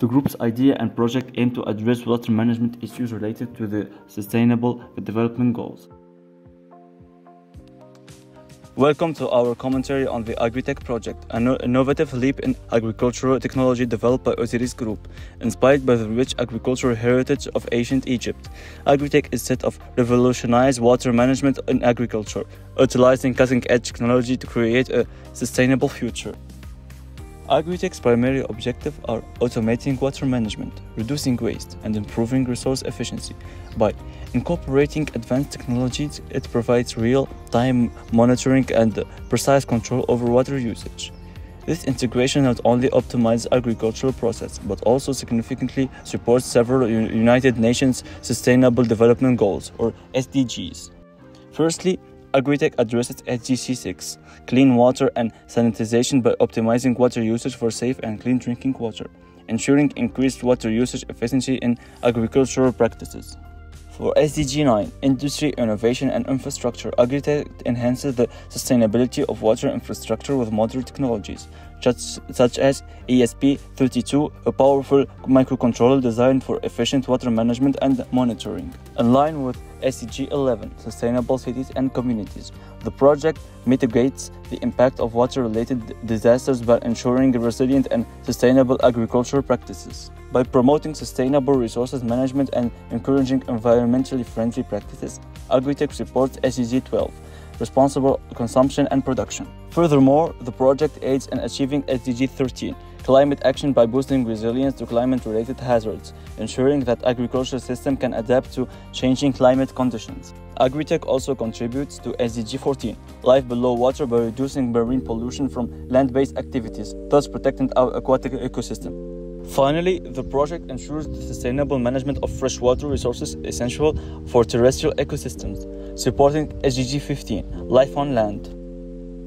The group's idea and project aim to address water management issues related to the Sustainable Development Goals. Welcome to our commentary on the Agritech project, an innovative leap in agricultural technology developed by Osiris Group. Inspired by the rich agricultural heritage of ancient Egypt, Agritech is set to revolutionize water management in agriculture, utilizing cutting-edge technology to create a sustainable future. Agritech's primary objectives are automating water management, reducing waste, and improving resource efficiency. By incorporating advanced technologies, it provides real-time monitoring and precise control over water usage. This integration not only optimizes agricultural process, but also significantly supports several United Nations Sustainable Development Goals, or SDGs. Firstly, Agritech addresses SDG 6, clean water and sanitization by optimizing water usage for safe and clean drinking water, ensuring increased water usage efficiency in agricultural practices. For SDG 9, Industry, Innovation and Infrastructure, Agritech enhances the sustainability of water infrastructure with modern technologies, such as ESP32, a powerful microcontroller designed for efficient water management and monitoring. In line with SDG 11, Sustainable Cities and Communities, the project mitigates the impact of water-related disasters by ensuring resilient and sustainable agricultural practices. By promoting sustainable resources management and encouraging environmentally friendly practices, Agritech supports SDG 12, responsible consumption and production. Furthermore, the project aids in achieving SDG 13, climate action by boosting resilience to climate-related hazards, ensuring that agricultural system can adapt to changing climate conditions. Agritech also contributes to SDG 14, life below water by reducing marine pollution from land-based activities, thus protecting our aquatic ecosystem. Finally, the project ensures the sustainable management of freshwater resources essential for terrestrial ecosystems, supporting SDG 15, life on land.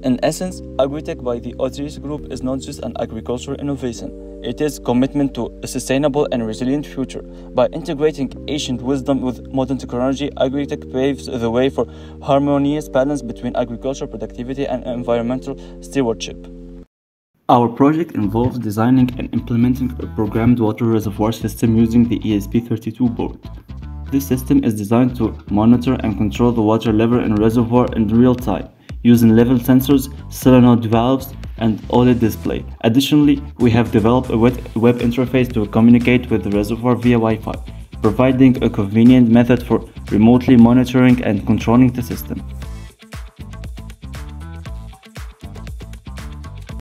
In essence, Agritech by the Osiris Group is not just an agricultural innovation, it is commitment to a sustainable and resilient future. By integrating ancient wisdom with modern technology, Agritech paves the way for harmonious balance between agricultural productivity and environmental stewardship. Our project involves designing and implementing a programmed water reservoir system using the ESP32 board. This system is designed to monitor and control the water level in reservoir in real time, using level sensors, solenoid valves, and OLED display. Additionally, we have developed a web interface to communicate with the reservoir via Wi-Fi, providing a convenient method for remotely monitoring and controlling the system.